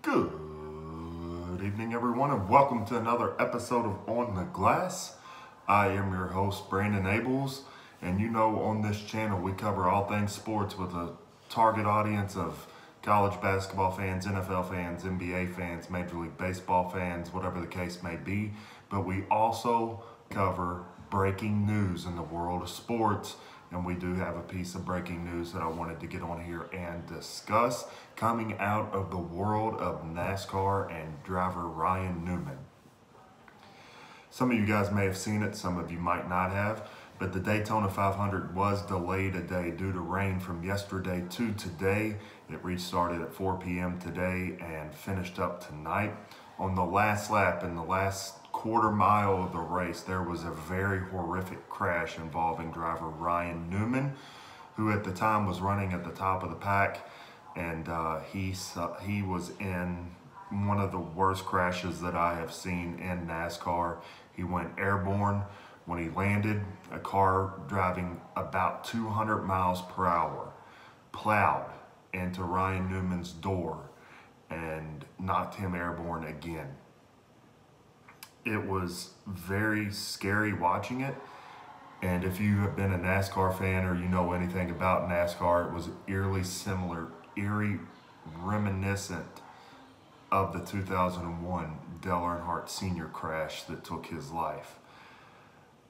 Good evening, everyone, and welcome to another episode of On the Glass. I am your host, Brandon Ables, and you know on this channel we cover all things sports with a target audience of college basketball fans, NFL fans, NBA fans, Major League Baseball fans, whatever the case may be. But we also cover breaking news in the world of sports and we do have a piece of breaking news that I wanted to get on here and discuss coming out of the world of NASCAR and driver Ryan Newman. Some of you guys may have seen it, some of you might not have, but the Daytona 500 was delayed a day due to rain from yesterday to today. It restarted at 4 p.m. today and finished up tonight. On the last lap in the last quarter mile of the race, there was a very horrific crash involving driver Ryan Newman, who at the time was running at the top of the pack, and uh, he he was in one of the worst crashes that I have seen in NASCAR. He went airborne when he landed. A car driving about 200 miles per hour plowed into Ryan Newman's door and knocked him airborne again it was very scary watching it. And if you have been a NASCAR fan or you know anything about NASCAR, it was eerily similar, eerie reminiscent of the 2001 Dale Earnhardt Sr. crash that took his life.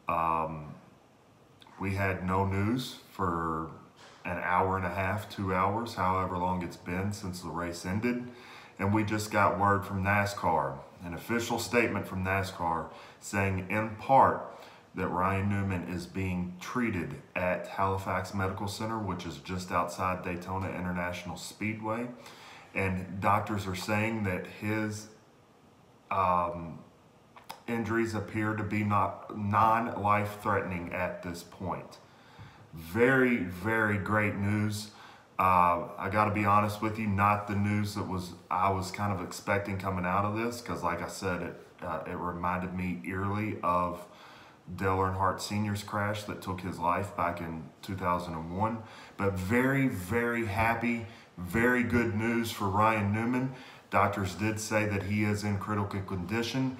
Um, we had no news for an hour and a half, two hours, however long it's been since the race ended. And we just got word from NASCAR an official statement from NASCAR saying in part that Ryan Newman is being treated at Halifax Medical Center, which is just outside Daytona International Speedway. And doctors are saying that his um, injuries appear to be not non-life threatening at this point. Very, very great news. Uh, I got to be honest with you, not the news that was I was kind of expecting coming out of this, because like I said, it uh, it reminded me eerily of Dale Earnhardt Sr.'s crash that took his life back in 2001. But very, very happy, very good news for Ryan Newman. Doctors did say that he is in critical condition,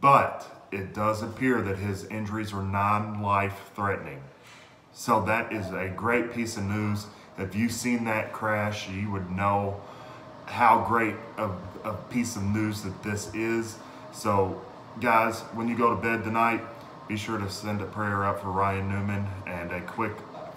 but it does appear that his injuries are non-life threatening. So that is a great piece of news. If you've seen that crash, you would know how great a, a piece of news that this is. So, guys, when you go to bed tonight, be sure to send a prayer up for Ryan Newman and a quick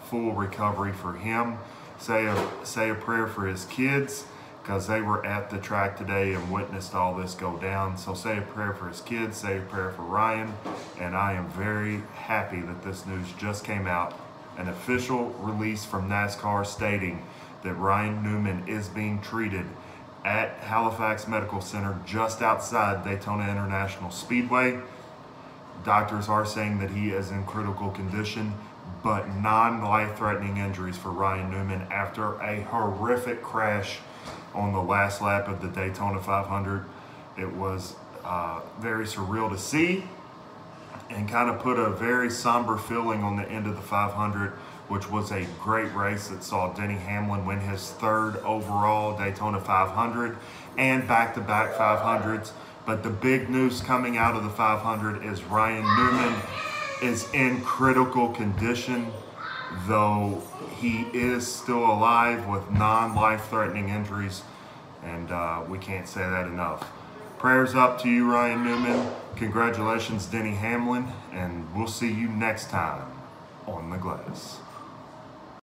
full recovery for him. Say a, say a prayer for his kids because they were at the track today and witnessed all this go down. So say a prayer for his kids, say a prayer for Ryan, and I am very happy that this news just came out an official release from NASCAR stating that Ryan Newman is being treated at Halifax Medical Center just outside Daytona International Speedway. Doctors are saying that he is in critical condition, but non-life threatening injuries for Ryan Newman after a horrific crash on the last lap of the Daytona 500. It was uh, very surreal to see and kind of put a very somber feeling on the end of the 500, which was a great race that saw Denny Hamlin win his third overall Daytona 500 and back-to-back 500s. But the big news coming out of the 500 is Ryan Newman is in critical condition, though he is still alive with non-life threatening injuries, and uh, we can't say that enough. Prayers up to you, Ryan Newman. Congratulations, Denny Hamlin, and we'll see you next time on the glass.